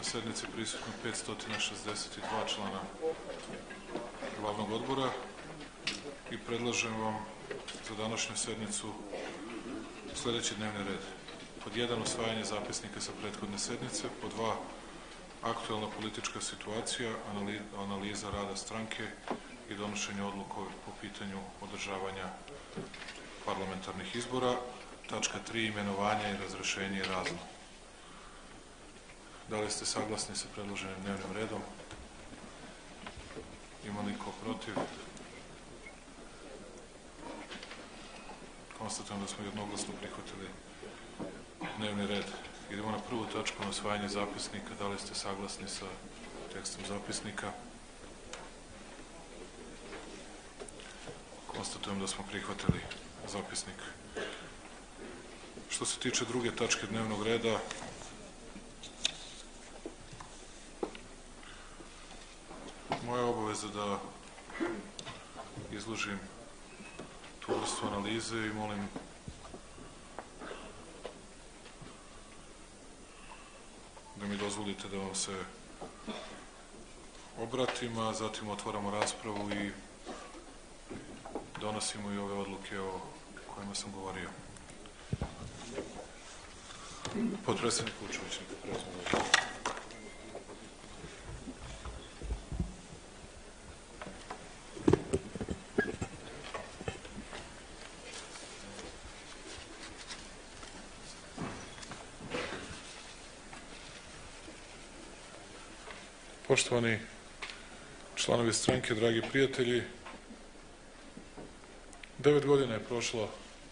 na sednici prisutno 562 člana glavnog odbora i predlažem vam za današnju sednicu sledeći dnevni red. Pod jedan, usvajanje zapisnika sa prethodne sednice. Pod dva, aktualna politička situacija, analiza rada stranke i donošenje odluka po pitanju održavanja parlamentarnih izbora. Tačka 3. Imenovanje i razrešenje razno. Da li ste saglasni sa predloženim dnevnim redom? Ima li ko protiv? Konstatujem da smo jednoglasno prihvatili dnevni red. Idemo na prvu tačku na osvajanje zapisnika. Da li ste saglasni sa tekstom zapisnika? Konstatujem da smo prihvatili zapisnik. Što se tiče druge tačke dnevnog reda, moja obaveza da izložim tu vrstu analize i molim da mi dozvolite da vam se obratim, a zatim otvaramo raspravu i donosimo i ove odluke o kojima sam govorio. Potpredsednik Vučević, preuzme Poštovani članovi stranke, dragi prijatelji, devet godina je prošlo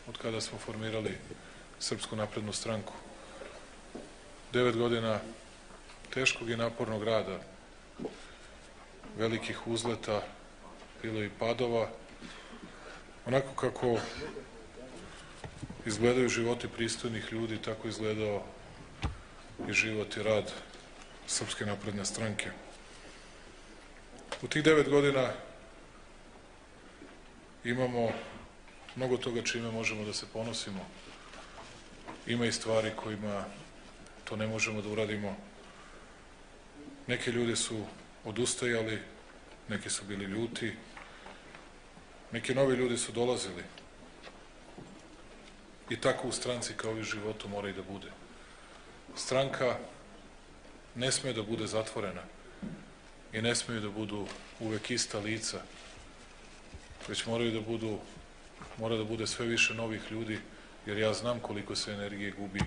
od kada smo formirali Srpsku naprednu stranku. Devet godina teškog i napornog rada, velikih uzleta, bilo i padova, onako kako izgledaju životi pristojnih ljudi, tako izgledao i život i rad Srpske napredne stranke. U tih devet godina imamo mnogo toga čime možemo da se ponosimo. Ima i stvari kojima to ne možemo da uradimo. Neki ljudi su odustajali, neki su bili ljuti, neki novi ljudi su dolazili. I tako u stranci kao i u životu mora i da bude. Stranka ne sme da bude zatvorena i ne smeju da budu uvek ista lica, već moraju da budu, mora da bude sve više novih ljudi, jer ja znam koliko se energije gubi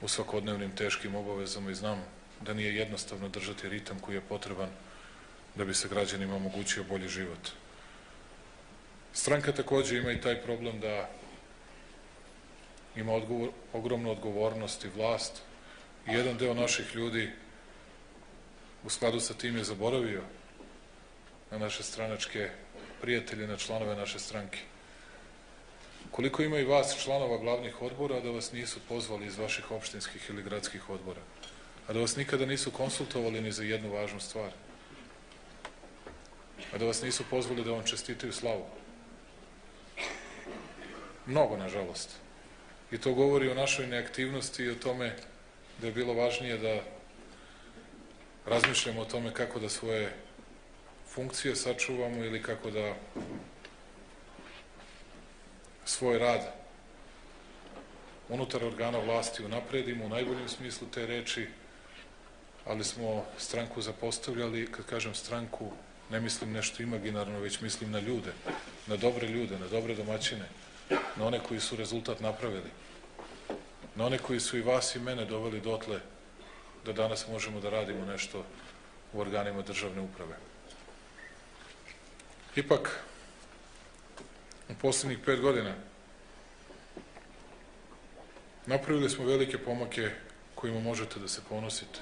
u svakodnevnim teškim obavezama i znam da nije jednostavno držati ritam koji je potreban da bi se građanima omogućio bolji život. Stranka takođe ima i taj problem da ima odgovor, ogromnu odgovornost i vlast i jedan deo naših ljudi u skladu sa tim je zaboravio na naše stranačke prijatelje, na članove naše stranke. Koliko ima i vas članova glavnih odbora da vas nisu pozvali iz vaših opštinskih ili gradskih odbora, a da vas nikada nisu konsultovali ni za jednu važnu stvar, a da vas nisu pozvali da vam čestitaju slavu. Mnogo, nažalost. I to govori o našoj neaktivnosti i o tome da je bilo važnije da razmišljamo o tome kako da svoje funkcije sačuvamo ili kako da svoj rad unutar organa vlasti unapredimo u najboljem smislu te reči, ali smo stranku zapostavljali, kad kažem stranku, ne mislim nešto imaginarno, već mislim na ljude, na dobre ljude, na dobre domaćine, na one koji su rezultat napravili, na one koji su i vas i mene doveli dotle da danas možemo da radimo nešto u organima državne uprave. Ipak, u poslednjih pet godina napravili smo velike pomake kojima možete da se ponosite.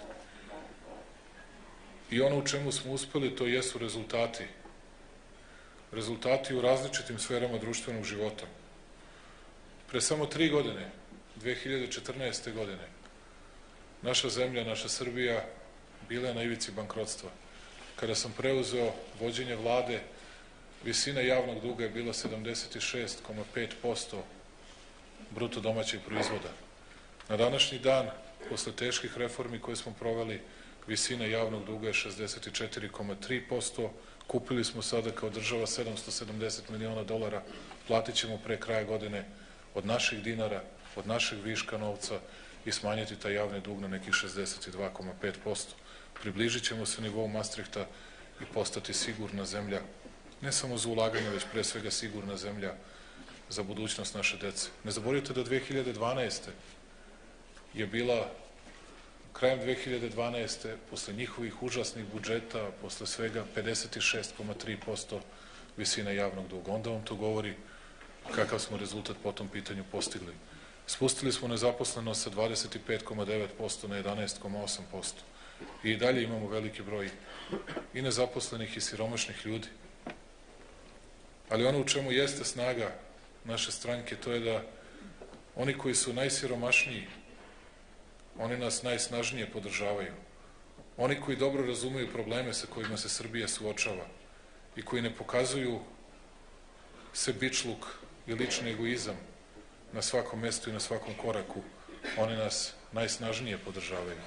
I ono u čemu smo uspeli, to jesu rezultati. Rezultati u različitim sferama društvenog života. Pre samo tri godine, 2014. godine, naša zemlja, naša Srbija bila je na ivici bankrotstva. Kada sam preuzeo vođenje vlade, visina javnog duga je bila 76,5% bruto domaćeg proizvoda. Na današnji dan posle teških reformi koje smo proveli, visina javnog duga je 64,3%, kupili smo sada kao država 770 miliona dolara, platit ćemo pre kraja godine od naših dinara, od našeg viška novca i smanjiti taj javni dug na nekih 62,5%. Približit ćemo se nivou Maastrichta i postati sigurna zemlja, ne samo za ulaganje, već pre svega sigurna zemlja za budućnost naše dece. Ne zaboravite da 2012. je bila krajem 2012. posle njihovih užasnih budžeta, posle svega 56,3% visina javnog duga. Onda vam to govori kakav smo rezultat po tom pitanju postigli. Spustili smo nezaposlenost sa 25,9% na 11,8%. I dalje imamo veliki broj i nezaposlenih i siromašnih ljudi. Ali ono u čemu jeste snaga naše stranke, to je da oni koji su najsiromašniji, oni nas najsnažnije podržavaju. Oni koji dobro razumeju probleme sa kojima se Srbija suočava i koji ne pokazuju sebičluk i lični egoizam na svakom mestu i na svakom koraku, oni nas najsnažnije podržavaju.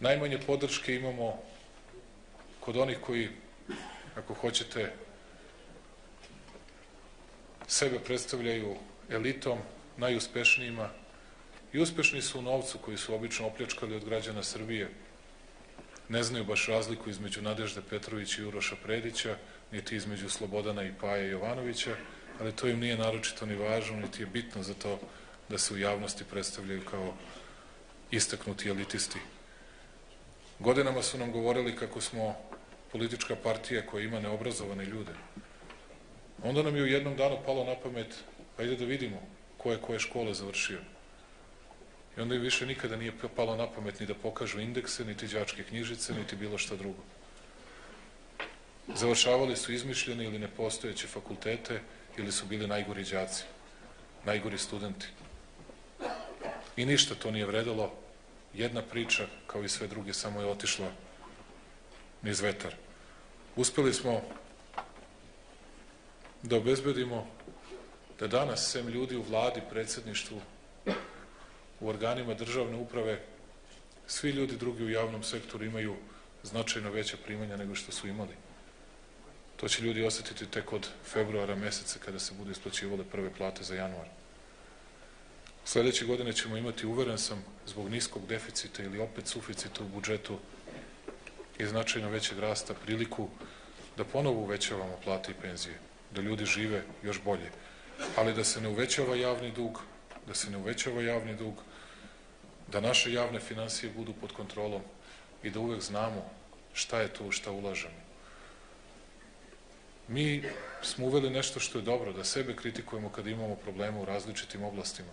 Najmanje podrške imamo kod onih koji, ako hoćete, sebe predstavljaju elitom, najuspešnijima i uspešni su u novcu koji su obično opljačkali od građana Srbije. Ne znaju baš razliku između Nadežde Petrovića i Uroša Predića, niti između Slobodana i Paja Jovanovića, ali to im nije naročito ni važno, niti je bitno za to da se u javnosti predstavljaju kao istaknuti elitisti. Godinama su nam govorili kako smo politička partija koja ima neobrazovane ljude. Onda nam je u jednom danu palo na pamet, ajde da vidimo ko je koje škole završio. I onda im više nikada nije palo na pamet ni da pokažu indekse, niti đačke knjižice, niti bilo šta drugo. Završavali su izmišljene ili nepostojeće fakultete ili su bili najgori đaci, najgori studenti. I ništa to nije vredalo. Jedna priča, kao i sve druge, samo je otišla niz vetar. Uspeli smo da obezbedimo da danas, sem ljudi u vladi, predsedništvu, u organima državne uprave, svi ljudi drugi u javnom sektoru imaju značajno veća primanja nego što su imali. To će ljudi osetiti tek od februara meseca kada se budu isplaćivale prve plate za januar. Sledeće godine ćemo imati, uveren sam, zbog niskog deficita ili opet suficita u budžetu i značajno većeg rasta priliku da ponovo uvećavamo plate i penzije, da ljudi žive još bolje, ali da se ne uvećava javni dug, da se ne uvećava javni dug, da naše javne financije budu pod kontrolom i da uvek znamo šta je to u šta ulažemo. Mi smo uveli nešto što je dobro, da sebe kritikujemo kada imamo problema u različitim oblastima.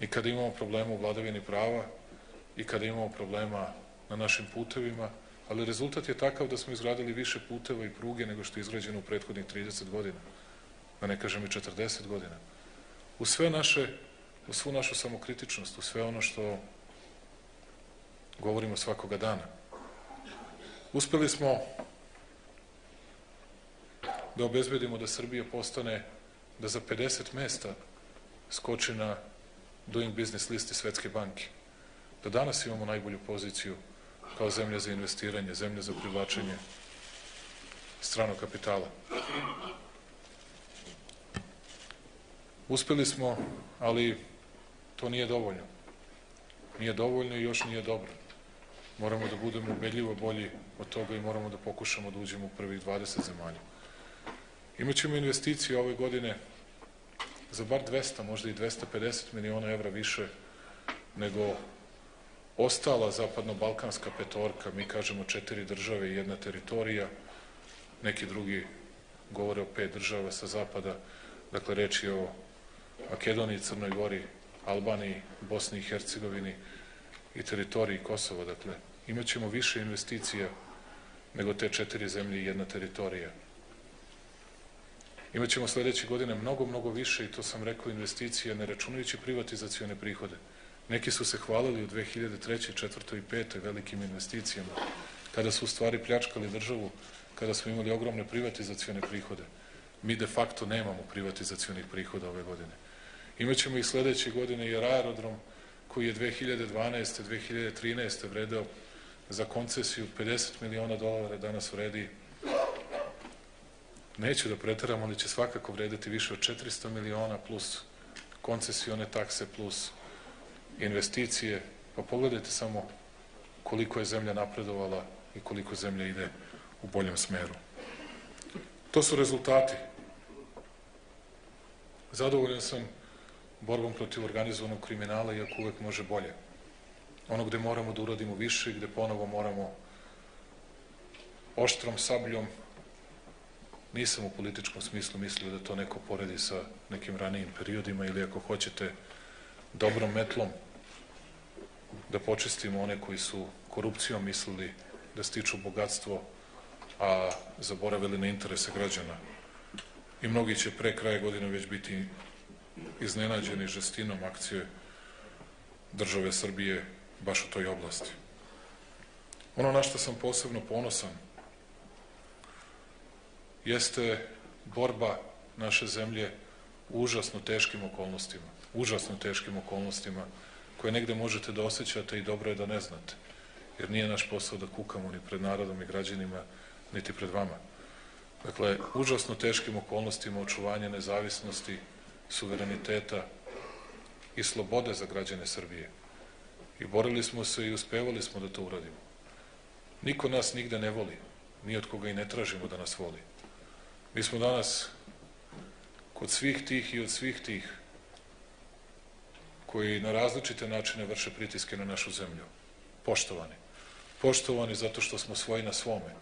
I kada imamo problema u vladavini prava, i kada imamo problema na našim putevima, ali rezultat je takav da smo izgradili više puteva i pruge nego što je izgrađeno u prethodnih 30 godina, da ne kažem i 40 godina. U sve naše, u svu našu samokritičnost, u sve ono što govorimo svakoga dana. Uspeli smo da obezbedimo da Srbija postane, da za 50 mesta skoči na Doing Business listi Svetske banke. Da danas imamo najbolju poziciju kao zemlja za investiranje, zemlja za privlačenje stranog kapitala. Uspeli smo, ali to nije dovoljno. Nije dovoljno i još nije dobro. Moramo da budemo ubedljivo bolji od toga i moramo da pokušamo da uđemo u prvih 20 zemalja. Imaćemo investicije ove godine za bar 200, možda i 250 miliona evra više nego ostala zapadno-balkanska petorka, mi kažemo četiri države i jedna teritorija, neki drugi govore o pet država sa zapada, dakle reč je o Makedoniji, Crnoj Gori, Albaniji, Bosni i Hercegovini i teritoriji Kosova, dakle imaćemo više investicija nego te četiri zemlje i jedna teritorija. Imaćemo sledeće godine mnogo, mnogo više, i to sam rekao, investicija, ne računajući privatizacione prihode. Neki su se hvalili u 2003. 4. i 5. velikim investicijama, kada su u stvari pljačkali državu, kada smo imali ogromne privatizacione prihode. Mi de facto nemamo privatizacionih prihoda ove godine. Imaćemo i sledeće godine i aerodrom koji je 2012. 2013. vredeo za koncesiju 50 miliona dolara, danas vredi neću da preteram, ali će svakako vredeti više od 400 miliona plus koncesione takse plus investicije, pa pogledajte samo koliko je zemlja napredovala i koliko zemlja ide u boljem smeru. To su rezultati. Zadovoljan sam borbom protiv organizovanog kriminala, iako uvek može bolje. Ono gde moramo da uradimo više i gde ponovo moramo oštrom sabljom nisam u političkom smislu mislio da to neko poredi sa nekim ranijim periodima ili ako hoćete dobrom metlom da počistimo one koji su korupcijom mislili da stiču bogatstvo, a zaboravili na interese građana. I mnogi će pre kraja godine već biti iznenađeni žestinom akcije države Srbije baš u toj oblasti. Ono na što sam posebno ponosan jeste borba naše zemlje u užasno teškim okolnostima, užasno teškim okolnostima koje negde možete da osjećate i dobro je da ne znate, jer nije naš posao da kukamo ni pred narodom i građanima, niti pred vama. Dakle, užasno teškim okolnostima očuvanja nezavisnosti, suvereniteta i slobode za građane Srbije. I borili smo se i uspevali smo da to uradimo. Niko nas nigde ne voli, ni od koga i ne tražimo da nas voli. Mi smo danas kod svih tih i od svih tih koji na različite načine vrše pritiske na našu zemlju. Poštovani. Poštovani zato što smo svoji na svome.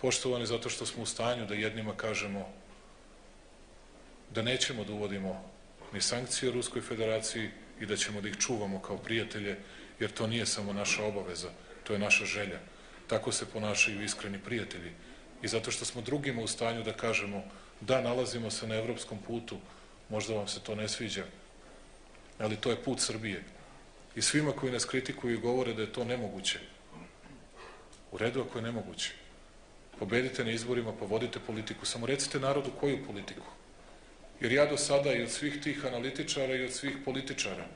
Poštovani zato što smo u stanju da jednima kažemo da nećemo da uvodimo ni sankcije Ruskoj federaciji i da ćemo da ih čuvamo kao prijatelje, jer to nije samo naša obaveza, to je naša želja. Tako se ponašaju iskreni prijatelji. I zato što smo drugima u stanju da kažemo da nalazimo se na evropskom putu, možda vam se to ne sviđa, ali to je put Srbije. I svima koji nas kritikuju i govore da je to nemoguće, u redu ako je nemoguće. Pobedite na izborima, povodite politiku, samo recite narodu koju politiku. Jer ja do sada i od svih tih analitičara i od svih političara,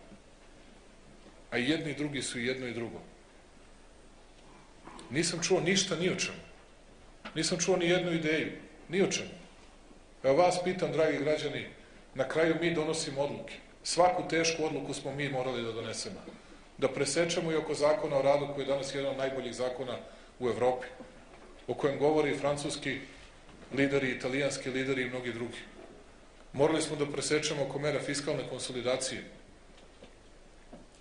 a i jedni i drugi su i jedno i drugo, nisam čuo ništa ni o čemu. Nisam čuo ni jednu ideju, ni o čemu. Evo vas pitam, dragi građani, na kraju mi donosimo odluke. Svaku tešku odluku smo mi morali da donesemo. Da presečemo i oko zakona o radu, koji je danas jedan od najboljih zakona u Evropi, o kojem govori francuski lideri, italijanski lideri i mnogi drugi. Morali smo da presečemo oko mera fiskalne konsolidacije.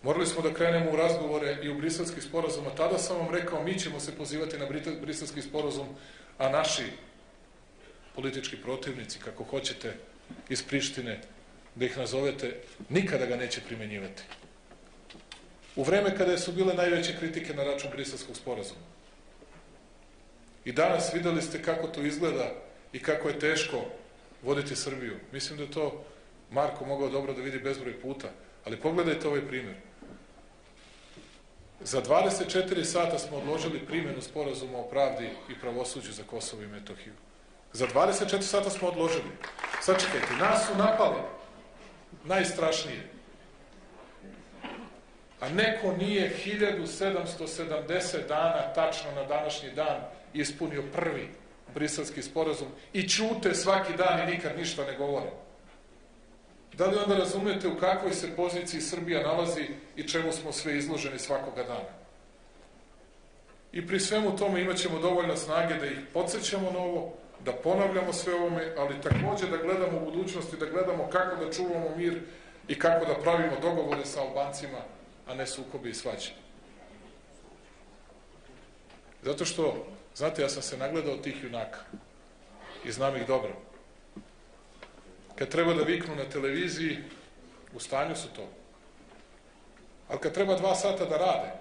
Morali smo da krenemo u razgovore i u briselski sporazum, a tada sam vam rekao, mi ćemo se pozivati na briselski sporazum, a naši politički protivnici, kako hoćete, iz Prištine, da ih nazovete, nikada ga neće primenjivati. U vreme kada su bile najveće kritike na račun briselskog sporazuma. I danas videli ste kako to izgleda i kako je teško voditi Srbiju. Mislim da je to Marko mogao dobro da vidi bezbroj puta, ali pogledajte ovaj primjer. Za 24 sata smo odložili primjenu sporazuma o pravdi i pravosuđu za Kosovo i Metohiju. Za 24 sata smo odložili. Sačekajte, nas su napali najstrašnije. A neko nije 1770 dana tačno na današnji dan ispunio prvi briselski sporazum i čute svaki dan i nikad ništa ne govore. Da li onda razumete u kakvoj se poziciji Srbija nalazi i čemu smo sve izloženi svakoga dana? I pri svemu tome imat ćemo dovoljno snage da ih podsjećamo na ovo, da ponavljamo sve ovome, ali takođe da gledamo u budućnosti, da gledamo kako da čuvamo mir i kako da pravimo dogovore sa Albancima, a ne sukobe i svađe. Zato što, znate, ja sam se nagledao tih junaka i znam ih dobro. Kad treba da viknu na televiziji, u stanju su to. Ali kad treba dva sata da rade,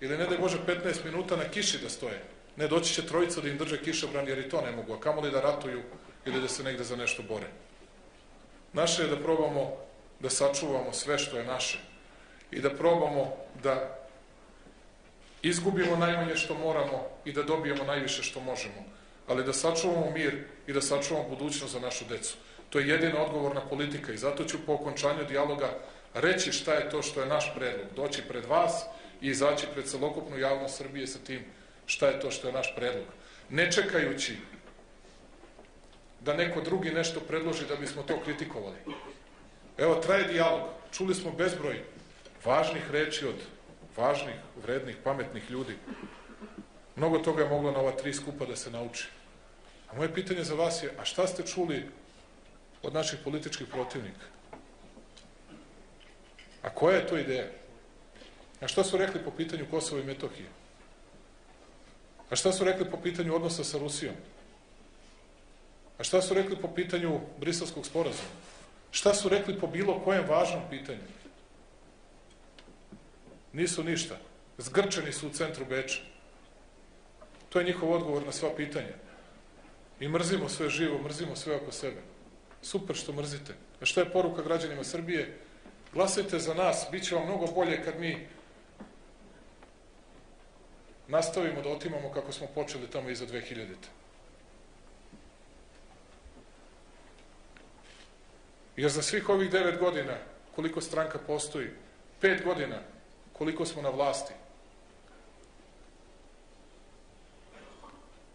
ili ne da Bože 15 minuta na kiši da stoje, ne doći će trojica da im drže kišobran jer i to ne mogu, a kamoli da ratuju ili da se negde za nešto bore. Naše je da probamo da sačuvamo sve što je naše i da probamo da izgubimo najmanje što moramo i da dobijemo najviše što možemo, ali da sačuvamo mir i da sačuvamo budućnost za našu decu. To je jedina odgovorna politika i zato ću po okončanju dijaloga reći šta je to što je naš predlog, doći pred vas i izaći pred celokupnu javnost Srbije sa tim šta je to što je naš predlog. Ne čekajući da neko drugi nešto predloži da bismo to kritikovali. Evo, traje dijalog. Čuli smo bezbroj važnih reči od važnih, vrednih, pametnih ljudi. Mnogo toga je moglo na ova tri skupa da se nauči. A moje pitanje za vas je, a šta ste čuli od naših političkih protivnika? A koja je to ideja? A šta su rekli po pitanju Kosova i Metohije? A šta su rekli po pitanju odnosa sa Rusijom? A šta su rekli po pitanju briselskog sporazuma? Šta su rekli po bilo kojem važnom pitanju? Nisu ništa. Zgrčeni su u centru Beča. To je njihov odgovor na sva pitanja. I mrzimo sve živo, mrzimo sve oko sebe. Super što mrzite. A šta je poruka građanima Srbije? Glasajte za nas, bit će vam mnogo bolje kad mi nastavimo da otimamo kako smo počeli tamo iza 2000. Jer za svih ovih devet godina, koliko stranka postoji, pet godina, koliko smo na vlasti,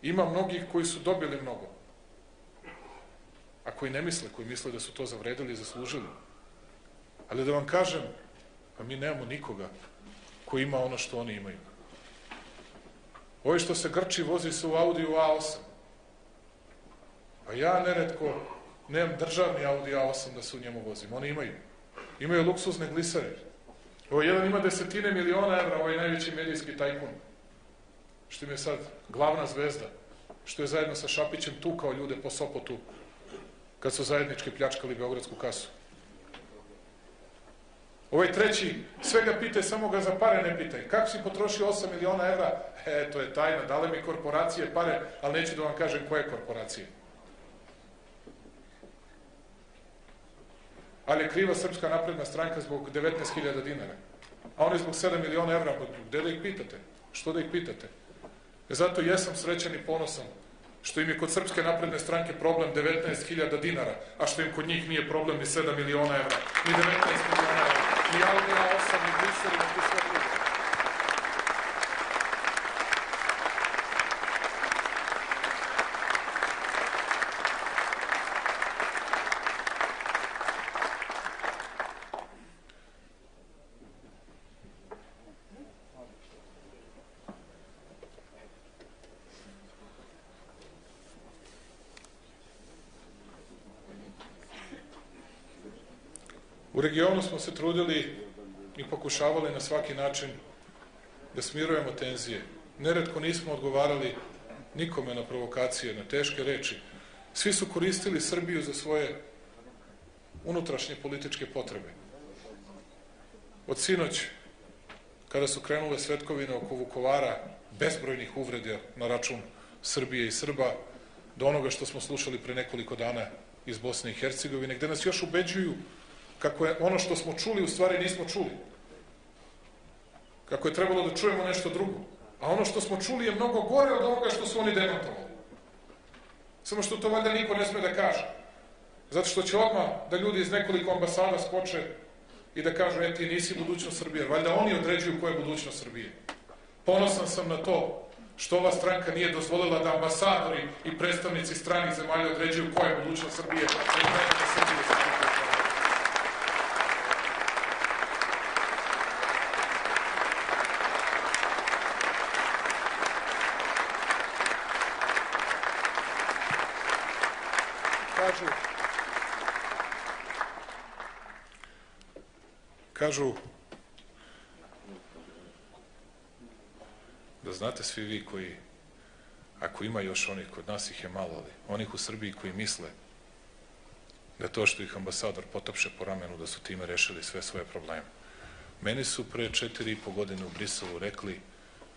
ima mnogih koji su dobili mnogo, a koji ne misle, koji misle da su to zavredili i zaslužili. Ali da vam kažem, pa mi nemamo nikoga koji ima ono što oni imaju. Ovi što se grči vozi se u Audi u A8. A ja neretko nemam državni Audi A8 da se u njemu vozim. Oni imaju. Imaju luksuzne glisere. Ovo jedan ima desetine miliona evra, ovaj najveći medijski tajkun. Što im je sad glavna zvezda. Što je zajedno sa Šapićem tukao ljude po Sopotu kad su zajednički pljačkali Beogradsku kasu. Ovaj treći, sve ga pitaj, samo ga za pare ne pitaj. Kako si potrošio 8 miliona evra? E, to je tajna, dale mi korporacije pare, ali neću da vam kažem koje korporacije. Ali je kriva Srpska napredna stranka zbog 19.000 dinara. A oni zbog 7 miliona evra, pa gde da ih pitate? Što da ih pitate? E zato jesam srećan i ponosan što im je kod Srpske napredne stranke problem 19.000 dinara, a što im kod njih nije problem ni 7 miliona evra, ni 19 miliona evra, ni Audi A8, ni Brisel, ni sve drugo. U regionu smo se trudili i pokušavali na svaki način da smirujemo tenzije. Neretko nismo odgovarali nikome na provokacije, na teške reči. Svi su koristili Srbiju za svoje unutrašnje političke potrebe. Od sinoć, kada su krenule svetkovine oko Vukovara, bezbrojnih uvreda na račun Srbije i Srba, do onoga što smo slušali pre nekoliko dana iz Bosne i Hercegovine, gde nas još ubeđuju kako je ono što smo čuli u stvari nismo čuli. Kako je trebalo da čujemo nešto drugo. A ono što smo čuli je mnogo gore od ovoga što su oni demantovali. Samo što to valjda niko ne sme da kaže. Zato što će odmah da ljudi iz nekoliko ambasada skoče i da kažu, e ti nisi budućnost Srbije. Valjda oni određuju ko je budućnost Srbije. Ponosan sam na to što ova stranka nije dozvolila da ambasadori i predstavnici stranih zemalja određuju ko je budućnost Srbije. Da Srbije kažu kažu da znate svi vi koji ako ima još onih kod nas ih je malo ali onih u Srbiji koji misle da to što ih ambasador potapše po ramenu da su time rešili sve svoje probleme. Meni su pre četiri i po godine u Briselu rekli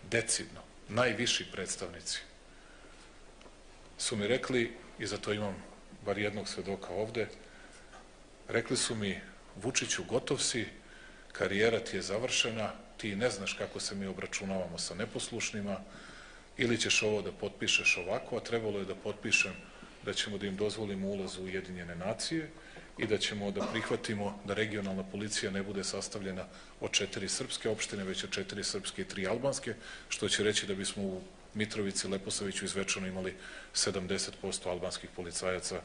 decidno najviši predstavnici su mi rekli i za to imam bar jednog svedoka ovde, rekli su mi, Vučiću, gotov si, karijera ti je završena, ti ne znaš kako se mi obračunavamo sa neposlušnima, ili ćeš ovo da potpišeš ovako, a trebalo je da potpišem da ćemo da im dozvolimo ulaz u Ujedinjene nacije, i da ćemo da prihvatimo da regionalna policija ne bude sastavljena od četiri srpske opštine, već od četiri srpske i tri albanske, što će reći da bismo u Mitrovici, Leposaviću i Zvečanu imali 70% albanskih policajaca,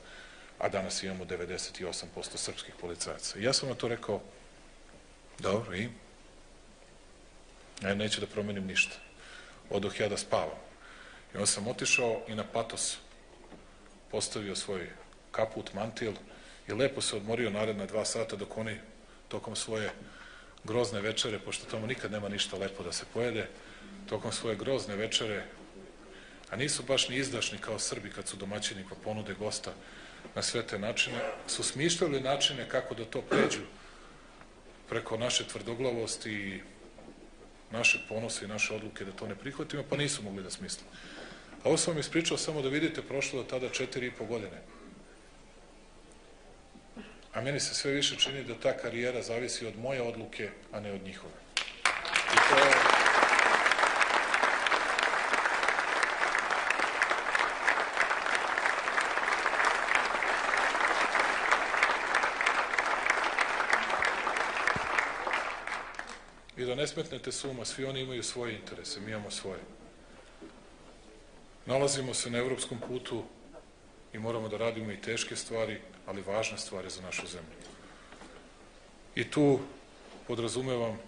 a danas imamo 98% srpskih policajaca. Ja sam na to rekao, dobro, i? Ja neću da promenim ništa. Odoh ja da spavam. I onda sam otišao i na patos postavio svoj kaput, mantil i lepo se odmorio naredna dva sata dok oni tokom svoje grozne večere, pošto tamo nikad nema ništa lepo da se pojede, tokom svoje grozne večere, a nisu baš ni izdašni kao Srbi kad su domaćini pa ponude gosta na sve te načine, su smišljali načine kako da to pređu preko naše tvrdoglavosti i naše ponose i naše odluke da to ne prihvatimo, pa nisu mogli da smisle. A ovo sam vam ispričao samo da vidite, prošlo do tada četiri i po godine. A meni se sve više čini da ta karijera zavisi od moje odluke, a ne od njihove. I to je... da ne smetnete suma, svi oni imaju svoje interese, mi imamo svoje. Nalazimo se na evropskom putu i moramo da radimo i teške stvari, ali važne stvari za našu zemlju. I tu podrazumevam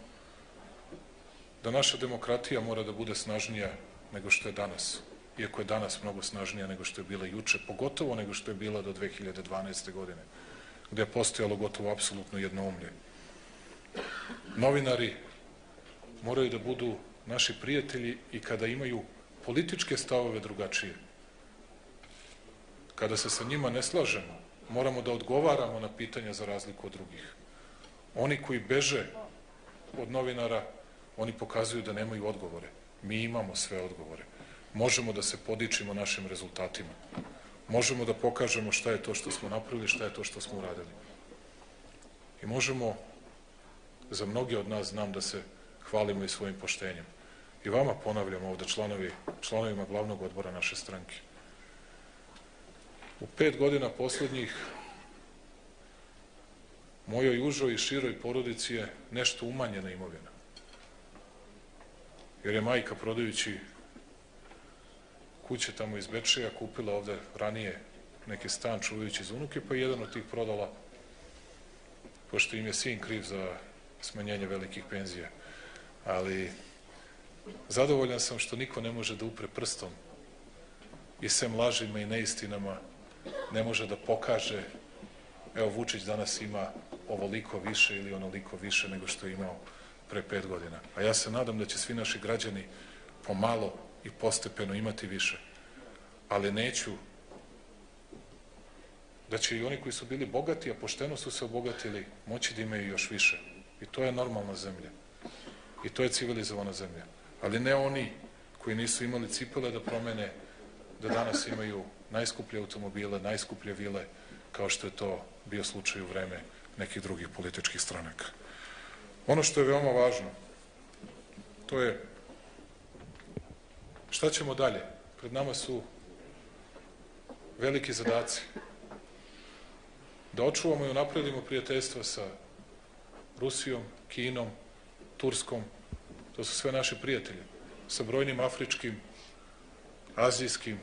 da naša demokratija mora da bude snažnija nego što je danas, iako je danas mnogo snažnija nego što je bila juče, pogotovo nego što je bila do 2012. godine, gde je postojalo gotovo apsolutno jednoumlje. Novinari moraju da budu naši prijatelji i kada imaju političke stavove drugačije. Kada se sa njima ne slažemo, moramo da odgovaramo na pitanja za razliku od drugih. Oni koji beže od novinara, oni pokazuju da nemaju odgovore. Mi imamo sve odgovore. Možemo da se podičimo našim rezultatima. Možemo da pokažemo šta je to što smo napravili, šta je to što smo uradili. I možemo, za mnogi od nas znam da se hvalimo i svojim poštenjem. I vama ponavljam ovde članovi, članovima glavnog odbora naše stranke. U pet godina poslednjih mojoj užoj i široj porodici je nešto umanjena imovina. Jer je majka prodajući kuće tamo iz Bečeja kupila ovde ranije neki stan čuvajući za unuke, pa jedan od tih prodala, pošto im je sin kriv za smanjenje velikih penzija. Ali zadovoljan sam što niko ne može da upre prstom i sem lažima i neistinama ne može da pokaže evo Vučić danas ima ovoliko više ili onoliko više nego što je imao pre pet godina. A ja se nadam da će svi naši građani pomalo i postepeno imati više. Ali neću da će i oni koji su bili bogati, a pošteno su se obogatili, moći da imaju još više. I to je normalna zemlja. I to je civilizovana zemlja. Ali ne oni koji nisu imali cipele da promene, da danas imaju najskuplje automobile, najskuplje vile, kao što je to bio slučaj u vreme nekih drugih političkih stranaka. Ono što je veoma važno, to je šta ćemo dalje? Pred nama su veliki zadaci. Da očuvamo i unapredimo prijateljstva sa Rusijom, Kinom, Turskom, to su sve naši prijatelji, sa brojnim afričkim, azijskim,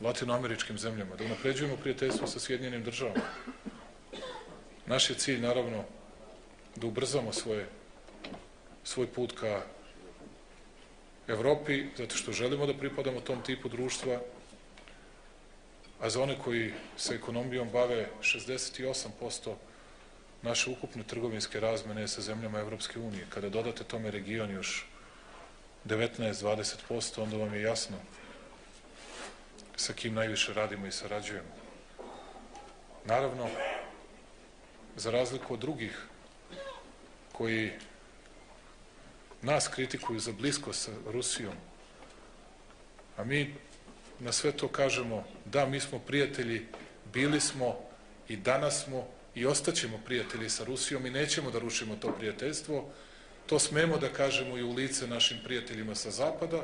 latinoameričkim zemljama, da unapređujemo prijateljstvo sa Sjedinjenim državama. Naš je cilj, naravno, da ubrzamo svoje, svoj put ka Evropi, zato što želimo da pripadamo tom tipu društva, a za one koji se ekonomijom bave 68% naše ukupne trgovinske razmene sa zemljama Evropske unije. Kada dodate tome region još 19-20%, onda vam je jasno sa kim najviše radimo i sarađujemo. Naravno, za razliku od drugih koji nas kritikuju za blisko sa Rusijom, a mi na sve to kažemo da, mi smo prijatelji, bili smo i danas smo i ostaćemo prijatelji sa Rusijom i nećemo da rušimo to prijateljstvo, to smemo da kažemo i u lice našim prijateljima sa Zapada,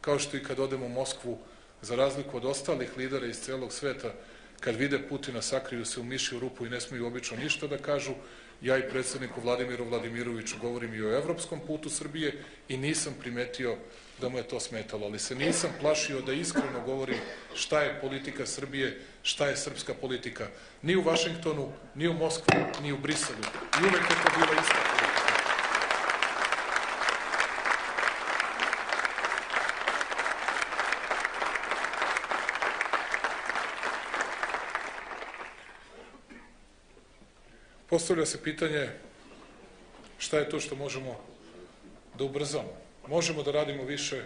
kao što i kad odemo u Moskvu, za razliku od ostalih lidera iz celog sveta, kad vide Putina sakriju se u mišju rupu i ne smiju obično ništa da kažu, ja i predsedniku Vladimiru Vladimiroviću govorim i o evropskom putu Srbije i nisam primetio da mu je to smetalo, ali se nisam plašio da iskreno govorim šta je politika Srbije, šta je srpska politika. Ni u Vašingtonu, ni u Moskvi, ni u Briselu. I uvek je to bila ista politika. Postavlja se pitanje šta je to što možemo da ubrzamo. Možemo da radimo više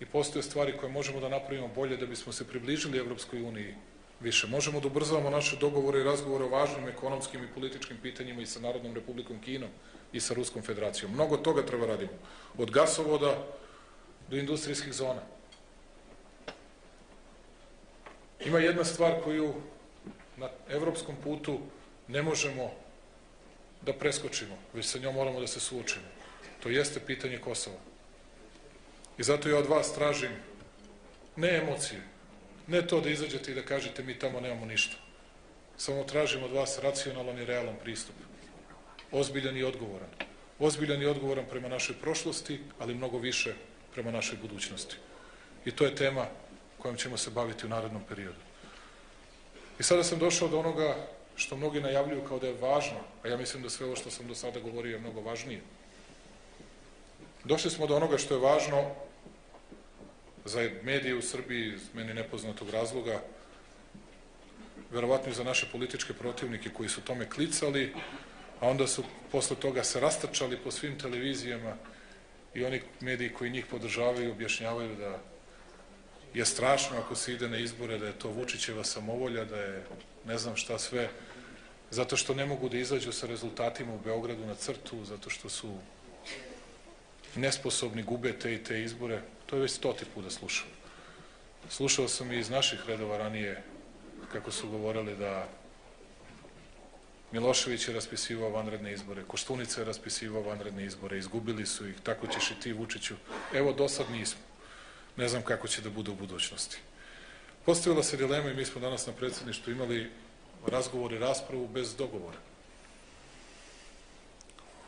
i postoje stvari koje možemo da napravimo bolje da bismo se približili Evropskoj uniji više. Možemo da ubrzavamo naše dogovore i razgovore o važnim ekonomskim i političkim pitanjima i sa Narodnom republikom Kinom i sa Ruskom federacijom. Mnogo toga treba radimo. Od gasovoda do industrijskih zona. Ima jedna stvar koju na evropskom putu ne možemo da preskočimo, već sa njom moramo da se suočimo. To jeste pitanje Kosova. I zato ja od vas tražim ne emocije, ne to da izađete i da kažete mi tamo nemamo ništa. Samo tražim od vas racionalan i realan pristup. Ozbiljan i odgovoran. Ozbiljan i odgovoran prema našoj prošlosti, ali mnogo više prema našoj budućnosti. I to je tema kojom ćemo se baviti u narednom periodu. I sada sam došao do onoga što mnogi najavljuju kao da je važno, a ja mislim da sve ovo što sam do sada govorio je mnogo važnije. Došli smo do onoga što je važno za medije u Srbiji iz meni nepoznatog razloga, verovatno i za naše političke protivnike koji su tome klicali, a onda su posle toga se rastrčali po svim televizijama i oni mediji koji njih podržavaju objašnjavaju da je strašno ako se ide na izbore, da je to Vučićeva samovolja, da je ne znam šta sve, zato što ne mogu da izađu sa rezultatima u Beogradu na crtu, zato što su nesposobni, gube te i te izbore. To je već stoti put da slušam. Slušao sam i iz naših redova ranije kako su govorili da Milošević je raspisivao vanredne izbore, Koštunica je raspisivao vanredne izbore, izgubili su ih, tako ćeš i ti Vučiću. Evo, do sad nismo. Ne znam kako će da bude u budućnosti. Postavila se dilema i mi smo danas na predsjedništvu imali razgovor i raspravu bez dogovora.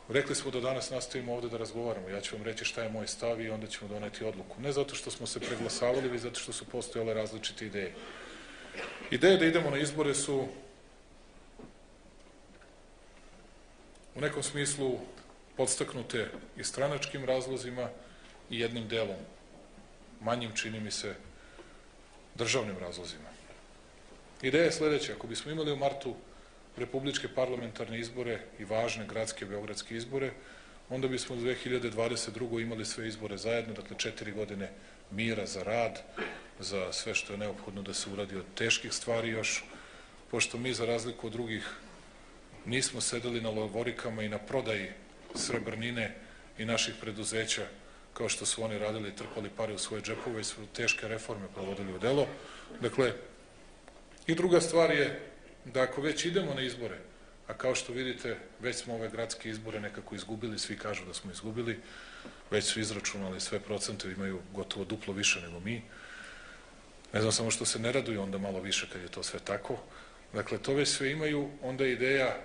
Rekli smo da danas nastavimo ovde da razgovaramo. Ja ću vam reći šta je moj stav i onda ćemo doneti odluku. Ne zato što smo se preglasavali, već zato što su postojale različite ideje. Ideje da idemo na izbore su u nekom smislu podstaknute i stranačkim razlozima i jednim delom, manjim čini mi se, državnim razlozima. Ideja je sledeća, ako bismo imali u martu republičke parlamentarne izbore i važne gradske beogradske izbore, onda bismo u 2022. imali sve izbore zajedno, dakle četiri godine mira za rad, za sve što je neophodno da se uradi od teških stvari još, pošto mi za razliku od drugih nismo sedeli na lovorikama i na prodaji srebrnine i naših preduzeća kao što su oni radili i trpali pare u svoje džepove i su teške reforme provodili u delo. Dakle, i druga stvar je da ako već idemo na izbore, a kao što vidite, već smo ove gradske izbore nekako izgubili, svi kažu da smo izgubili, već su izračunali sve procente, imaju gotovo duplo više nego mi. Ne znam samo što se ne raduju onda malo više kad je to sve tako. Dakle, to već sve imaju, onda ideja,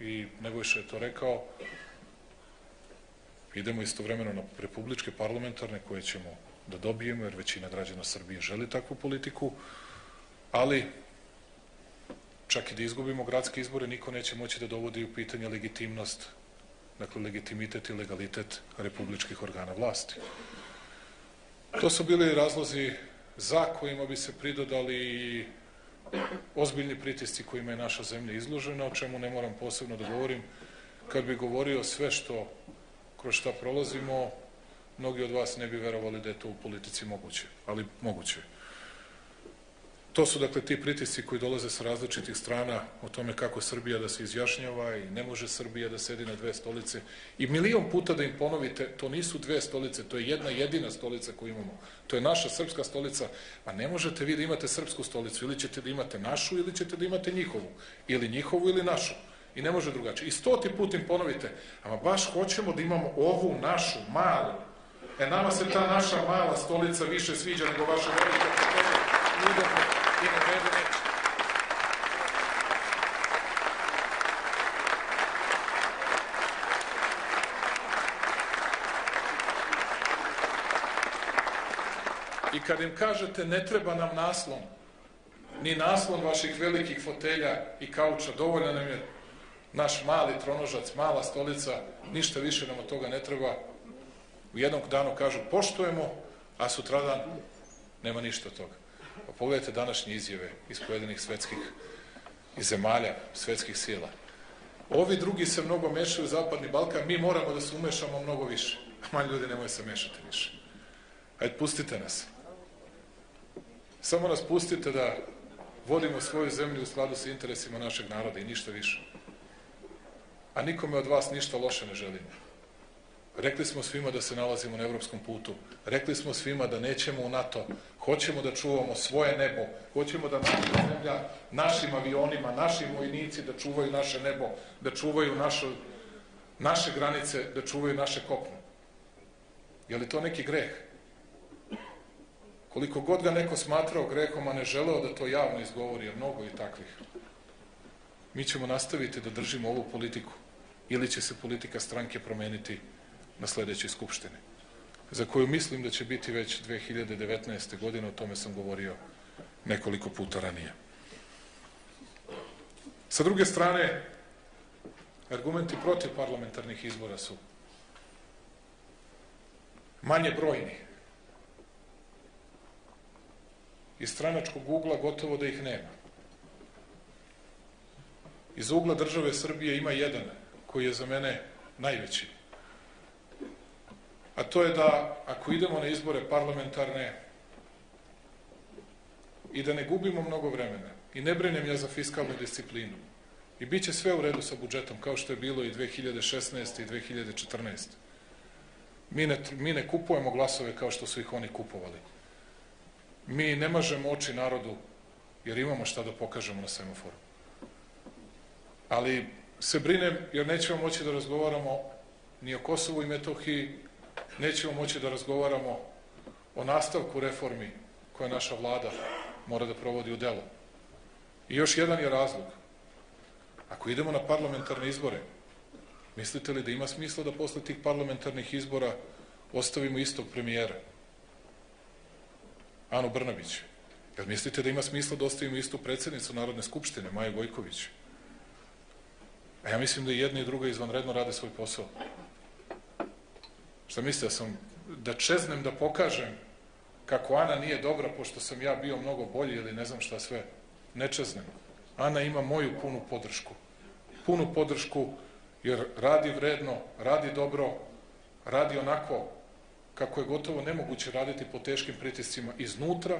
i Nebojša je to rekao, idemo istovremeno na republičke parlamentarne koje ćemo da dobijemo, jer većina građana Srbije želi takvu politiku, ali čak i da izgubimo gradske izbore, niko neće moći da dovodi u pitanje legitimnost, dakle legitimitet i legalitet republičkih organa vlasti. To su bili razlozi za kojima bi se pridodali i ozbiljni pritisci kojima je naša zemlja izložena, o čemu ne moram posebno da govorim. Kad bi govorio sve što, kroz šta prolazimo, mnogi od vas ne bi verovali da je to u politici moguće, ali moguće. To su dakle ti pritisci koji dolaze sa različitih strana o tome kako Srbija da se izjašnjava i ne može Srbija da sedi na dve stolice. I milion puta da im ponovite, to nisu dve stolice, to je jedna jedina stolica koju imamo. To je naša srpska stolica, a ne možete vi da imate srpsku stolicu, ili ćete da imate našu, ili ćete da imate njihovu. Ili njihovu, ili našu. I ne može drugačije. I stoti put im ponovite, ama baš hoćemo da imamo ovu našu, malu. E nama se ta naša mala stolica više sviđa nego vaša velika udobno i na redu neće. I kad im kažete ne treba nam naslon, ni naslon vaših velikih fotelja i kauča, dovoljno nam je naš mali tronožac, mala stolica, ništa više nam od toga ne treba. U jednom danu kažu poštujemo, a sutradan nema ništa od toga. Pa pogledajte današnje izjave iz pojedinih svetskih iz zemalja, svetskih sila. Ovi drugi se mnogo mešaju u Zapadni Balkan, mi moramo da se umešamo mnogo više. A manj ljudi nemoj se mešati više. Hajde, pustite nas. Samo nas pustite da vodimo svoju zemlju u skladu sa interesima našeg naroda i ništa više. A nikome od vas ništa loše ne želimo. Rekli smo svima da se nalazimo na evropskom putu. Rekli smo svima da nećemo u NATO. Hoćemo da čuvamo svoje nebo. Hoćemo da naša zemlja našim avionima, našim vojnici da čuvaju naše nebo, da čuvaju našu, naše granice, da čuvaju naše kopne. Je li to neki greh? Koliko god ga neko smatrao grehom, a ne želeo da to javno izgovori, jer mnogo je takvih. Mi ćemo nastaviti da držimo ovu politiku ili će se politika stranke promeniti na sledećoj skupštini, za koju mislim da će biti već 2019. godine, o tome sam govorio nekoliko puta ranije. Sa druge strane, argumenti protiv parlamentarnih izbora su manje brojni. Iz stranačkog ugla gotovo da ih nema. Iz ugla države Srbije ima jedan koji je za mene najveći. A to je da ako idemo na izbore parlamentarne i da ne gubimo mnogo vremena i ne brinem ja za fiskalnu disciplinu i bit će sve u redu sa budžetom kao što je bilo i 2016. i 2014. Mi ne, mi ne kupujemo glasove kao što su ih oni kupovali. Mi ne mažemo oči narodu jer imamo šta da pokažemo na semaforu. Ali se brinem jer nećemo moći da razgovaramo ni o Kosovu i Metohiji, nećemo moći da razgovaramo o nastavku reformi koje naša vlada mora da provodi u delo. I još jedan je razlog. Ako idemo na parlamentarne izbore, mislite li da ima smisla da posle tih parlamentarnih izbora ostavimo istog premijera? Anu Brnabić. Jel mislite da ima smisla da ostavimo istu predsednicu Narodne skupštine, Maju Gojković? A ja mislim da i jedna i druga izvanredno rade svoj posao. Šta mislite, da sam, da čeznem da pokažem kako Ana nije dobra, pošto sam ja bio mnogo bolji ili ne znam šta sve. Ne čeznem. Ana ima moju punu podršku. Punu podršku, jer radi vredno, radi dobro, radi onako kako je gotovo nemoguće raditi po teškim pritiscima iznutra,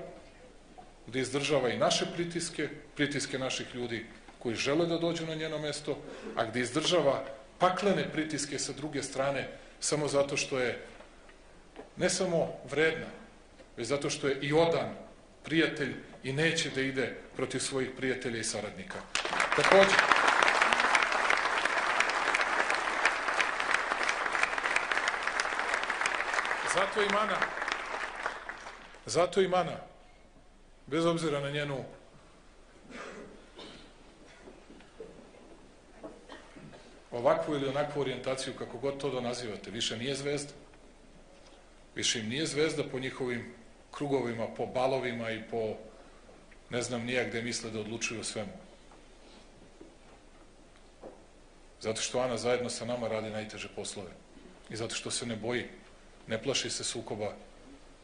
gde izdržava i naše pritiske, pritiske naših ljudi koji žele da dođu na njeno mesto, a gde izdržava paklene pritiske sa druge strane samo zato što je ne samo vredna, već zato što je i odan prijatelj i neće da ide protiv svojih prijatelja i saradnika. Takođe, zato i Mana, zato i Mana, bez obzira na njenu ovakvu ili onakvu orijentaciju, kako god to da nazivate, više nije zvezda. Više im nije zvezda po njihovim krugovima, po balovima i po ne znam nija gde misle da odlučuju o svemu. Zato što Ana zajedno sa nama radi najteže poslove. I zato što se ne boji, ne plaši se sukoba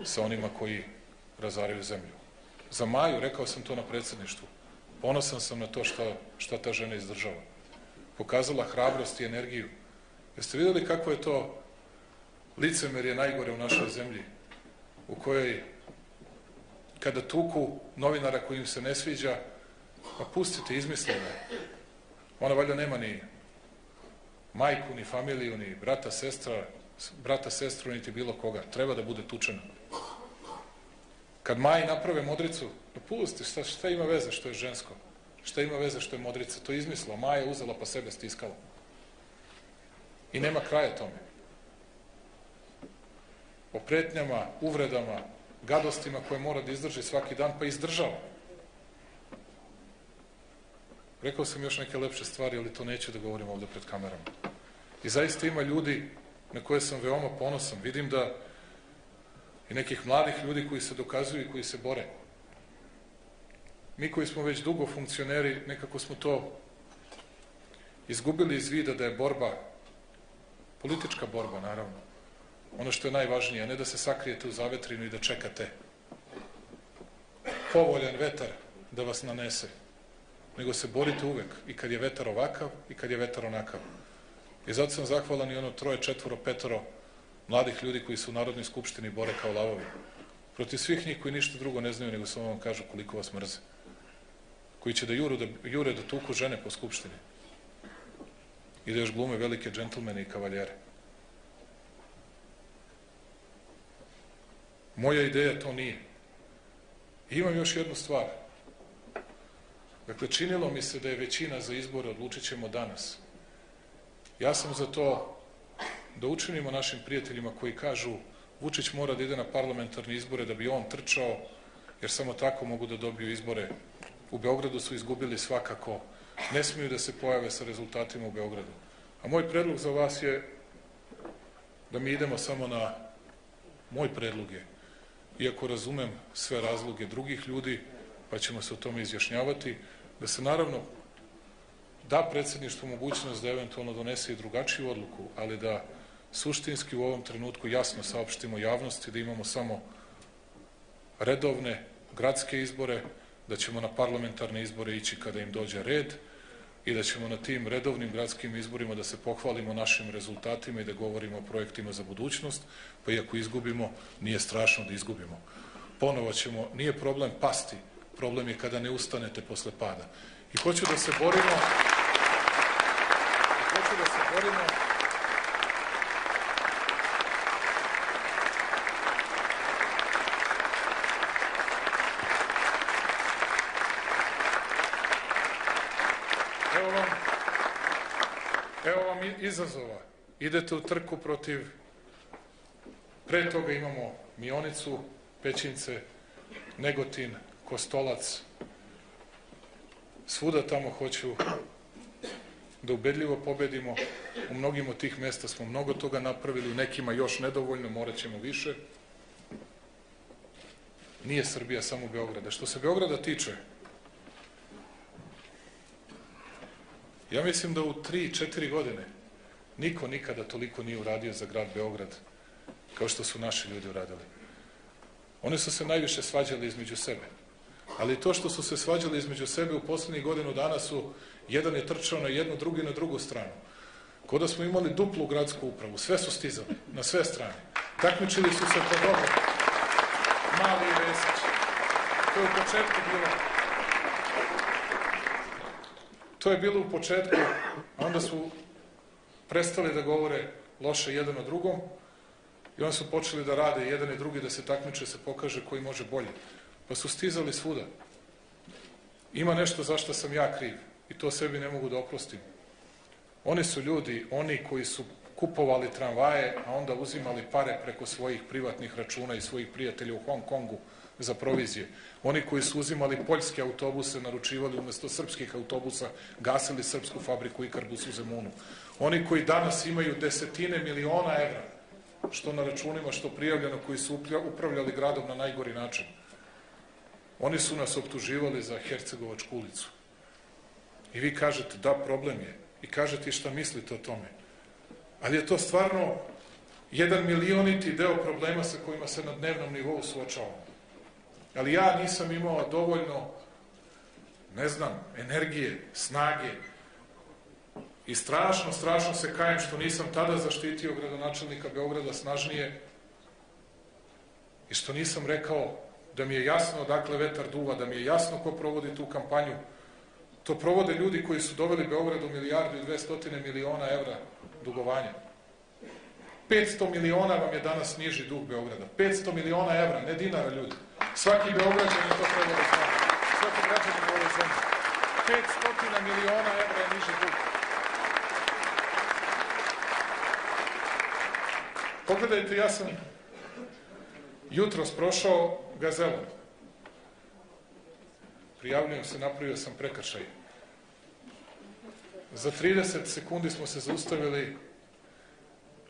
sa onima koji razaraju zemlju. Za Maju, rekao sam to na predsedništvu, ponosan sam na to šta, šta ta žena izdržava pokazala hrabrost i energiju. Jeste videli kako je to licemerje najgore u našoj zemlji, u kojoj kada tuku novinara koji im se ne sviđa, pa pustite, izmislene. Ona valjda nema ni majku, ni familiju, ni brata, sestra, brata, sestru, niti bilo koga. Treba da bude tučena. Kad maji naprave modricu, pa pusti, šta, šta ima veze što je žensko? Šta ima veze što je modrica? To je izmislila. Maja uzela pa sebe stiskala. I nema kraja tome. O pretnjama, uvredama, gadostima koje mora da izdrži svaki dan, pa izdržava. Rekao sam još neke lepše stvari, ali to neću da govorim ovde pred kamerama. I zaista ima ljudi na koje sam veoma ponosan. Vidim da i nekih mladih ljudi koji se dokazuju i koji se bore. Mi koji smo već dugo funkcioneri, nekako smo to izgubili iz vida da je borba, politička borba naravno, ono što je najvažnije, a ne da se sakrijete u zavetrinu i da čekate povoljan vetar da vas nanese, nego se borite uvek i kad je vetar ovakav i kad je vetar onakav. I zato sam zahvalan i ono troje, četvoro, petoro mladih ljudi koji su u Narodnoj skupštini bore kao lavovi. Protiv svih njih koji ništa drugo ne znaju, nego samo vam kažu koliko vas mrze. Koji će da, juru, da jure da tuku žene po skupštini. I da još glume velike džentlmene i kavaljere. Moja ideja to nije. I imam još jednu stvar. Dakle, činilo mi se da je većina za izbore, odlučit ćemo danas. Ja sam za to da učinimo našim prijateljima koji kažu Vučić mora da ide na parlamentarne izbore da bi on trčao, jer samo tako mogu da dobiju izbore. U Beogradu su izgubili svakako, ne smiju da se pojave sa rezultatima u Beogradu. A moj predlog za vas je da mi idemo samo na, moj predlog je, iako razumem sve razloge drugih ljudi, pa ćemo se o tome izjašnjavati, da se naravno da predsedništvo mogućnost da eventualno donese i drugačiju odluku, ali da suštinski u ovom trenutku jasno saopštimo javnosti da imamo samo redovne gradske izbore, da ćemo na parlamentarne izbore ići kada im dođe red i da ćemo na tim redovnim gradskim izborima da se pohvalimo našim rezultatima i da govorimo o projektima za budućnost, pa i ako izgubimo, nije strašno da izgubimo. Ponovo ćemo, nije problem pasti, problem je kada ne ustanete posle pada. I hoću da se borimo, hoću da se borimo Evo vam, evo vam izazova. Idete u trku protiv, pre toga imamo Mionicu, Pećince, Negotin, Kostolac, svuda tamo hoću da ubedljivo pobedimo. U mnogim od tih mesta smo mnogo toga napravili, u nekima još nedovoljno, morat ćemo više. Nije Srbija samo Beograda. Što se Beograda tiče, Ja mislim da u 3-4 godine niko nikada toliko nije uradio za grad Beograd kao što su naši ljudi uradili. Oni su se najviše svađali između sebe. Ali to što su se svađali između sebe u poslednjih godinu dana su, jedan je trčao na jednu, drugi na drugu stranu. Kod da smo imali duplu gradsku upravu, sve su stizali, na sve strane. Takmičili su se po dobro. Mali i Vesić. To je u početku bilo To je bilo u početku, a onda su prestali da govore loše jedan o drugom i onda su počeli da rade jedan i drugi, da se takmiče, se pokaže koji može bolje. Pa su stizali svuda. Ima nešto za što sam ja kriv i to sebi ne mogu da oprostim. Oni su ljudi, oni koji su kupovali tramvaje, a onda uzimali pare preko svojih privatnih računa i svojih prijatelja u Hong Kongu za provizije. Oni koji su uzimali poljske autobuse, naručivali umesto srpskih autobusa, gasili srpsku fabriku Ikarbus u Zemunu. Oni koji danas imaju desetine miliona evra, što na računima, što prijavljeno, koji su upravljali gradom na najgori način. Oni su nas optuživali za Hercegovačku ulicu. I vi kažete, da, problem je. I kažete šta mislite o tome. Ali je to stvarno jedan milioniti deo problema sa kojima se na dnevnom nivou suočavamo. Ali ja nisam imao dovoljno, ne znam, energije, snage i strašno, strašno se kajem što nisam tada zaštitio gradonačelnika Beograda snažnije i što nisam rekao da mi je jasno odakle vetar duva, da mi je jasno ko provodi tu kampanju. To provode ljudi koji su doveli Beogradu milijardu i 200 miliona evra dugovanja. 500 miliona vam je danas niži dug Beograda. 500 miliona evra, ne dinara ljudi. Svaki Beograđan to treba da zna. Svaki građanin u ovoj zemlji. 500 miliona evra je niži dug. Pogledajte, ja sam jutros prošao gazelom. Prijavljujem se, napravio sam prekršaj. Za 30 sekundi smo se zaustavili,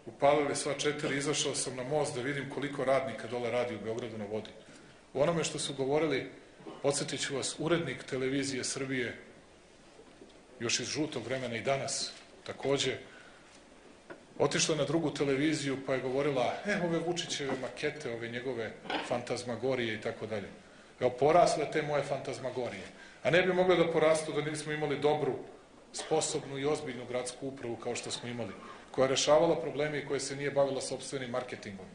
upalili sva četiri, izašao sam na most da vidim koliko radnika dole radi u Beogradu na vodi. U onome što su govorili, podsjetit ću vas, urednik televizije Srbije, još iz žutog vremena i danas, takođe, otišla na drugu televiziju pa je govorila, e, ove Vučićeve makete, ove njegove fantazmagorije i tako dalje. Evo, porasle te moje fantazmagorije. A ne bi mogle da porastu da nismo imali dobru, sposobnu i ozbiljnu gradsku upravu kao što smo imali, koja je rešavala probleme i koja se nije bavila sobstvenim marketingom,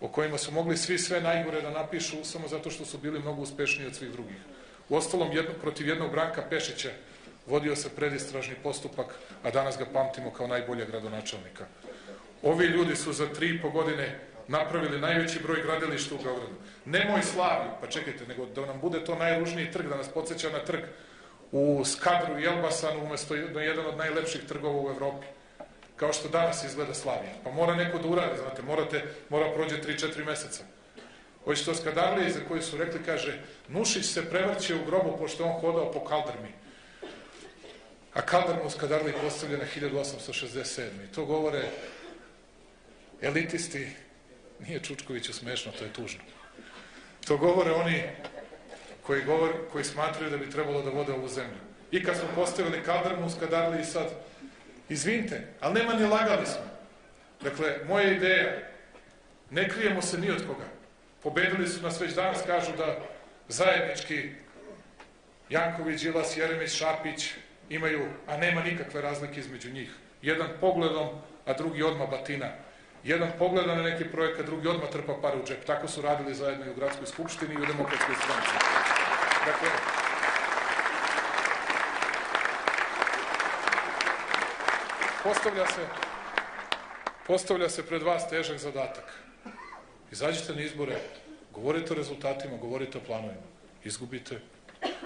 o kojima su mogli svi sve najgore da napišu samo zato što su bili mnogo uspešniji od svih drugih. U ostalom, jedno, protiv jednog Branka Pešića vodio se predistražni postupak, a danas ga pamtimo kao najbolje gradonačelnika. Ovi ljudi su za tri i po godine napravili najveći broj gradilišta u Beogradu. Ne moj slavi, pa čekajte, nego da nam bude to najružniji trg, da nas podsjeća na trg u Skadru i Elbasanu umesto na jedan od najlepših trgova u Evropi. Kao što danas izgleda Slavija. Pa mora neko da uradi, znate, morate, mora prođe 3-4 meseca. Ovi što Skadarlije za koji su rekli, kaže, Nušić se prevrće u grobu pošto on hodao po Kaldrmi. A Kaldrmu u Skadarliji postavlja na 1867. I to govore elitisti, nije Čučkoviću smešno, to je tužno. To govore oni koji, govor, koji smatraju da bi trebalo da vode ovu zemlju. I kad smo postavili Kaldarmu, Skadarli i sad, izvinite, ali nema ni lagali smo. Dakle, moja ideja, ne krijemo se ni od koga. Pobedili su nas već danas, kažu da zajednički Janković, Đilas, Jeremić, Šapić imaju, a nema nikakve razlike između njih. Jedan pogledom, a drugi odmah batina Jedan pogleda na neki projekat, drugi odmah trpa pare u džep. Tako su radili zajedno i u gradskoj skupštini i u demokratskoj stranci. Dakle, postavlja se, postavlja se pred vas težak zadatak. Izađite na izbore, govorite o rezultatima, govorite o planovima. Izgubite,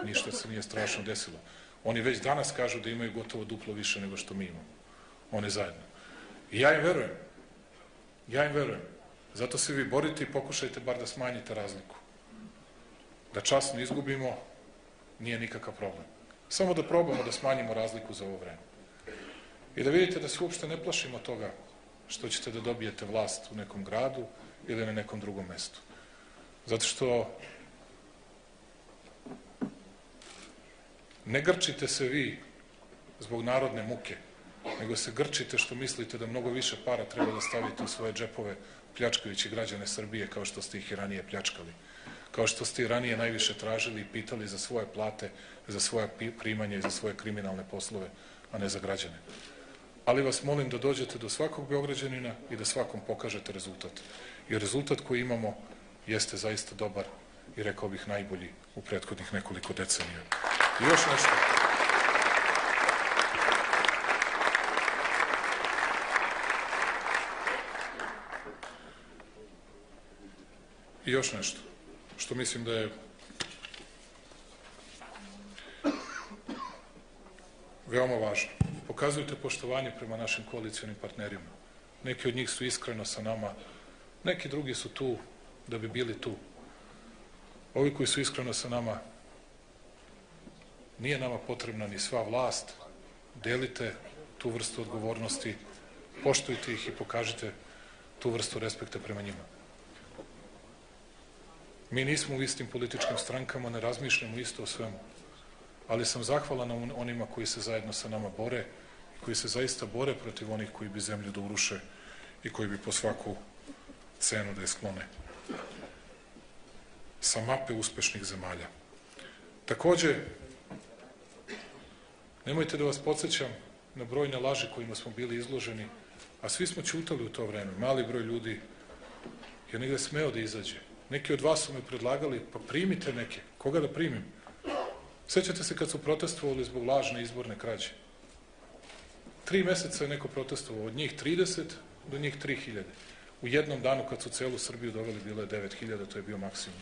ništa se nije strašno desilo. Oni već danas kažu da imaju gotovo duplo više nego što mi imamo. Oni zajedno. I ja im verujem. Ja im verujem. Zato se vi borite i pokušajte bar da smanjite razliku. Da časno izgubimo, nije nikakav problem. Samo da probamo da smanjimo razliku za ovo vreme. I da vidite da se uopšte ne plašimo toga što ćete da dobijete vlast u nekom gradu ili na nekom drugom mestu. Zato što ne grčite se vi zbog narodne muke, nego se grčite što mislite da mnogo više para treba da stavite u svoje džepove pljačkajući građane Srbije kao što ste ih i ranije pljačkali. Kao što ste i ranije najviše tražili i pitali za svoje plate, za svoje primanje i za svoje kriminalne poslove, a ne za građane. Ali vas molim da dođete do svakog Beograđanina i da svakom pokažete rezultat. I rezultat koji imamo jeste zaista dobar i rekao bih najbolji u prethodnih nekoliko decenija. I još nešto. I još nešto, što mislim da je veoma važno. Pokazujte poštovanje prema našim koalicijonim partnerima. Neki od njih su iskreno sa nama, neki drugi su tu da bi bili tu. Ovi koji su iskreno sa nama, nije nama potrebna ni sva vlast, delite tu vrstu odgovornosti, poštujte ih i pokažite tu vrstu respekta prema njima. Mi nismo u istim političkim strankama, ne razmišljamo isto o svemu. Ali sam zahvalan onima koji se zajedno sa nama bore koji se zaista bore protiv onih koji bi zemlju da uruše i koji bi po svaku cenu da je sklone. Sa mape uspešnih zemalja. Takođe, nemojte da vas podsjećam na brojne laži kojima smo bili izloženi, a svi smo ćutali u to vreme. Mali broj ljudi je negde smeo da izađe Neki od vas su me predlagali, pa primite neke. Koga da primim? Sećate se kad su protestovali zbog lažne izborne krađe? Tri meseca je neko protestovao, od njih 30 do njih 3000. U jednom danu kad su celu Srbiju doveli bilo je 9000, to je bio maksimum.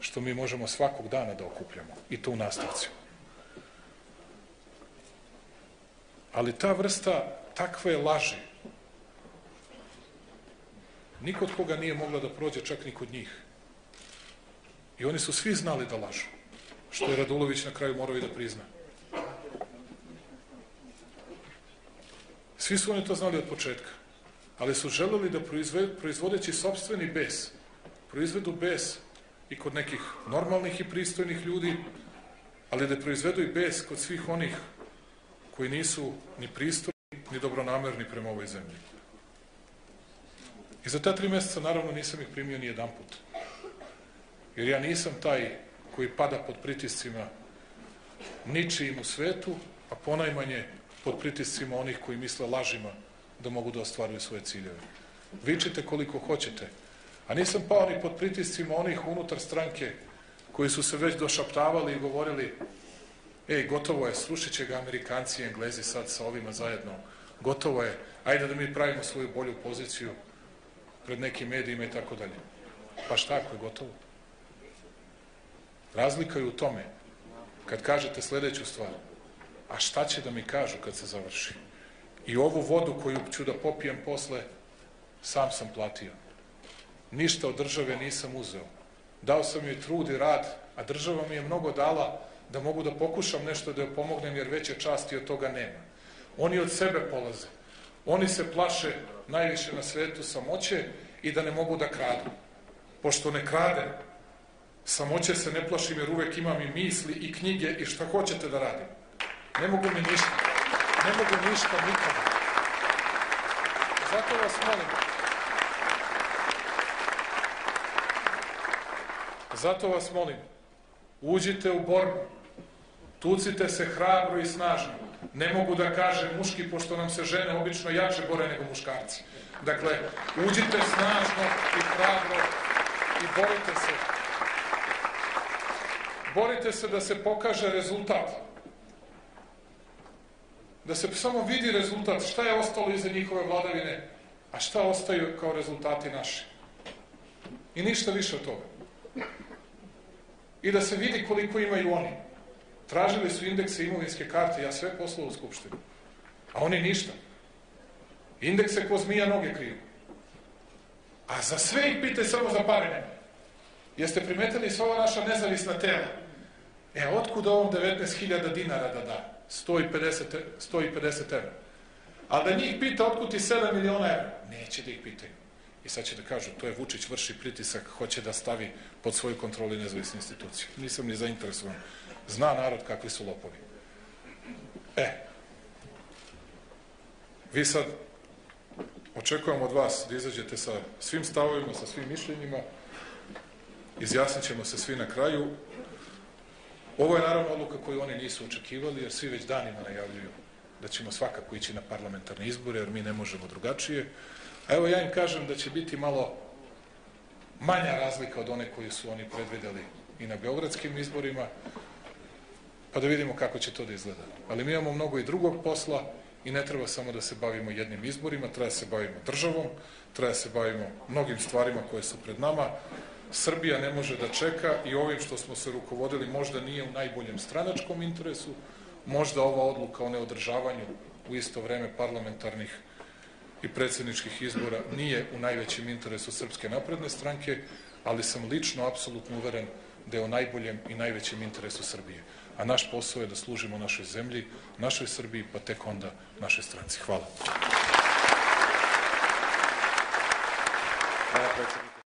Što mi možemo svakog dana da okupljamo. I to u nastavci. Ali ta vrsta takve laži Niko od koga nije mogla da prođe, čak ni kod njih. I oni su svi znali da lažu, što je Radulović na kraju morao i da prizna. Svi su oni to znali od početka, ali su želeli da proizve, proizvodeći sobstveni bes, proizvedu bes i kod nekih normalnih i pristojnih ljudi, ali da proizvedu i bes kod svih onih koji nisu ni pristojni, ni dobronamerni prema ovoj zemlji. I za ta tri meseca, naravno, nisam ih primio ni jedan put. Jer ja nisam taj koji pada pod pritiscima ničijim u svetu, a ponajmanje pod pritiscima onih koji misle lažima da mogu da ostvaruju svoje ciljeve. Vičite koliko hoćete, a nisam pao ni pod pritiscima onih unutar stranke koji su se već došaptavali i govorili ej, gotovo je, slušit će ga Amerikanci i Englezi sad sa ovima zajedno, gotovo je, ajde da mi pravimo svoju bolju poziciju pred nekim medijima i tako dalje. Pa šta ako je gotovo? Razlika je u tome, kad kažete sledeću stvar, a šta će da mi kažu kad se završi? I ovu vodu koju ću da popijem posle, sam sam platio. Ništa od države nisam uzeo. Dao sam joj trud i rad, a država mi je mnogo dala da mogu da pokušam nešto da joj pomognem, jer veće časti od toga nema. Oni od sebe polaze. Oni se plaše najviše na svetu samoće i da ne mogu da kradu. Pošto ne krade, samoće se ne plašim jer uvek imam i misli i knjige i šta hoćete da radim. Ne mogu mi ništa. Ne mogu ništa nikada. Zato vas molim. Zato vas molim. Uđite u borbu. Tucite se hrabro i snažno. Ne mogu da kažem muški, pošto nam se žene obično jače bore nego muškarci. Dakle, uđite snažno i hrabro i borite se. Borite se da se pokaže rezultat. Da se samo vidi rezultat, šta je ostalo iza njihove vladavine, a šta ostaju kao rezultati naši. I ništa više od toga. I da se vidi koliko imaju oni. Tražili su indekse imovinske karte, ja sve poslao u Skupštinu. A oni ništa. Indekse ko zmija noge kriju. A za sve ih pite samo za pare nema. Jeste primetili sva ova naša nezavisna tela? E, otkud ovom 19.000 dinara da da? 150, 150 evra. A da njih pita otkud ti 7 miliona evra? Neće da ih pitaju. I sad će da kažu, to je Vučić vrši pritisak, hoće da stavi pod svoju kontrolu nezavisne institucije. Nisam ni zainteresovan. Zna narod kakvi su lopovi. E, vi sad očekujem od vas da izađete sa svim stavovima, sa svim mišljenjima, izjasnit ćemo se svi na kraju. Ovo je naravno odluka koju oni nisu očekivali, jer svi već danima najavljuju da ćemo svakako ići na parlamentarne izbore, jer mi ne možemo drugačije. A evo ja im kažem da će biti malo manja razlika od one koju su oni predvideli i na beogradskim izborima, pa da vidimo kako će to da izgleda. Ali mi imamo mnogo i drugog posla i ne treba samo da se bavimo jednim izborima, treba da se bavimo državom, treba da se bavimo mnogim stvarima koje su pred nama. Srbija ne može da čeka i ovim što smo se rukovodili možda nije u najboljem stranačkom interesu, možda ova odluka o neodržavanju u isto vreme parlamentarnih i predsedničkih izbora nije u najvećem interesu Srpske napredne stranke, ali sam lično apsolutno uveren da je u najboljem i najvećem interesu Srbije. A naš posao je da služimo našoj zemlji, našoj Srbiji, pa tek onda našoj stranci. Hvala. Hvala